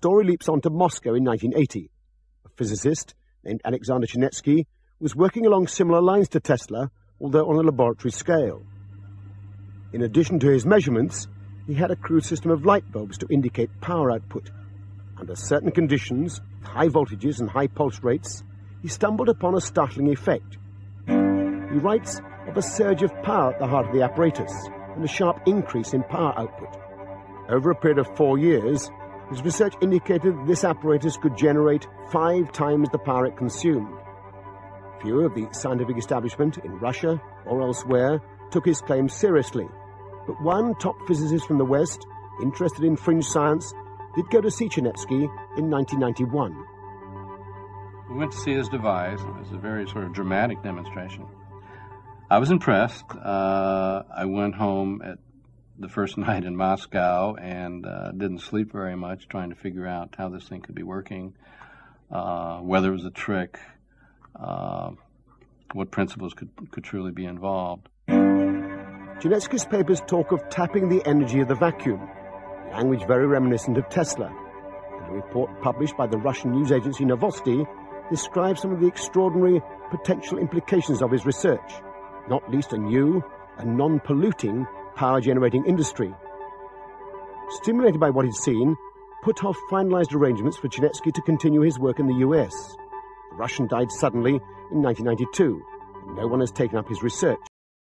story leaps on to Moscow in 1980. A physicist named Alexander Chernetsky was working along similar lines to Tesla, although on a laboratory scale. In addition to his measurements, he had a crude system of light bulbs to indicate power output. Under certain conditions, high voltages and high pulse rates, he stumbled upon a startling effect. He writes of a surge of power at the heart of the apparatus and a sharp increase in power output. Over a period of four years, his research indicated this apparatus could generate five times the power it consumed. Few of the scientific establishment in Russia or elsewhere took his claims seriously, but one top physicist from the West, interested in fringe science, did go to see Chernetsky in 1991. We went to see his device. It was a very sort of dramatic demonstration. I was impressed. Uh, I went home at the first night in Moscow and uh, didn't sleep very much trying to figure out how this thing could be working, uh, whether it was a trick, uh, what principles could, could truly be involved. Chernetsky's papers talk of tapping the energy of the vacuum, language very reminiscent of Tesla. And a report published by the Russian news agency Novosti describes some of the extraordinary potential implications of his research, not least a new and non-polluting power-generating industry. Stimulated by what he'd seen, Puthoff finalized arrangements for Chernetsky to continue his work in the US. The Russian died suddenly in 1992, and no one has taken up his research.